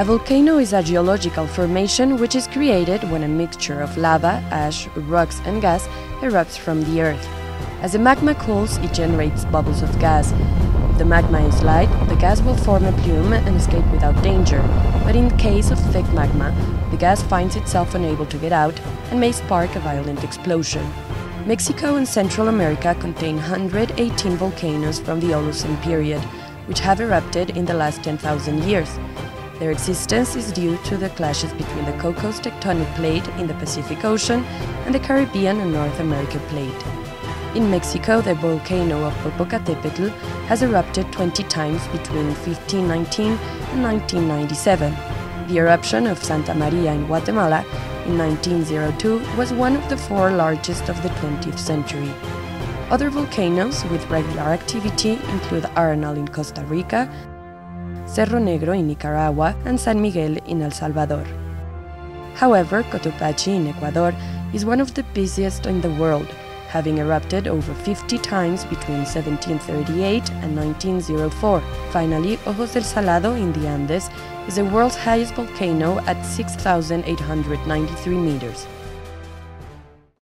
A volcano is a geological formation which is created when a mixture of lava, ash, rocks, and gas erupts from the earth. As the magma cools, it generates bubbles of gas. If the magma is light, the gas will form a plume and escape without danger. But in case of thick magma, the gas finds itself unable to get out and may spark a violent explosion. Mexico and Central America contain 118 volcanoes from the Holocene period, which have erupted in the last 10,000 years. Their existence is due to the clashes between the Cocos tectonic plate in the Pacific Ocean and the Caribbean and North America plate. In Mexico, the volcano of Popocatépetl has erupted 20 times between 1519 and 1997. The eruption of Santa Maria in Guatemala in 1902 was one of the four largest of the 20th century. Other volcanoes with regular activity include Arenal in Costa Rica, Cerro Negro in Nicaragua, and San Miguel in El Salvador. However, Cotopaxi in Ecuador is one of the busiest in the world, having erupted over 50 times between 1738 and 1904. Finally, Ojos del Salado in the Andes is the world's highest volcano at 6,893 meters.